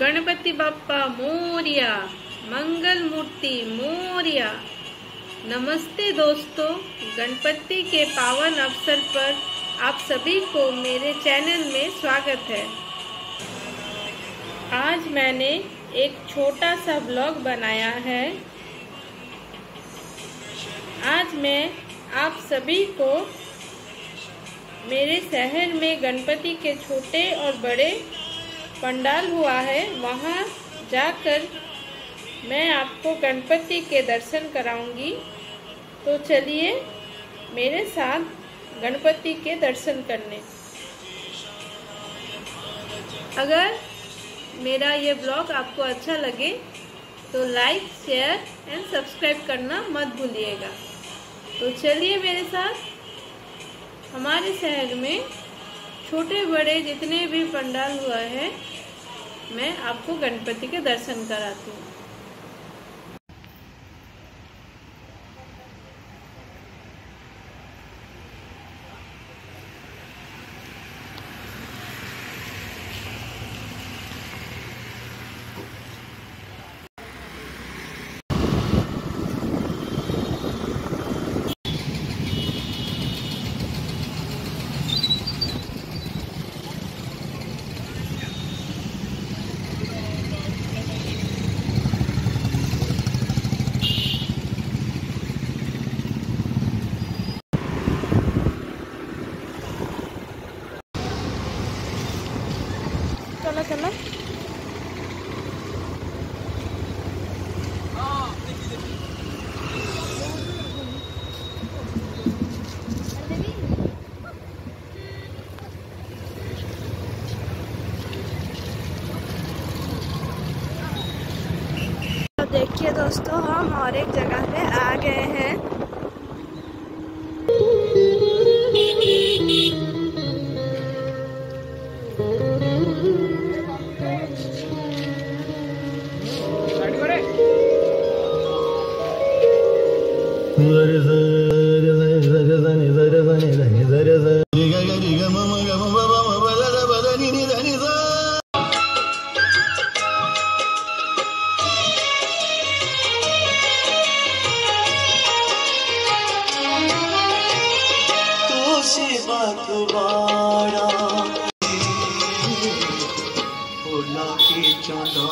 गणपति बाप्पा मोरिया मंगल मूर्ति मोरिया नमस्ते दोस्तों गणपति के पावन अवसर पर आप सभी को मेरे चैनल में स्वागत है आज मैंने एक छोटा सा ब्लॉग बनाया है आज मैं आप सभी को मेरे शहर में गणपति के छोटे और बड़े पंडाल हुआ है, वहाँ जाकर मैं आपको गणपति के दर्शन कराऊँगी। तो चलिए मेरे साथ गणपति के दर्शन करने। अगर मेरा ये ब्लॉग आपको अच्छा लगे तो लाइक, शेयर एंड सब्सक्राइब करना मत भूलिएगा। तो चलिए मेरे साथ हमारे शहर में छोटे बड़े जितने भी पंडाल हुआ है मैं आपको गणपति के दर्शन कराती हूँ। चलो चलो। देखिए दोस्तों हम और एक जगह पे आ गए हैं। तुझे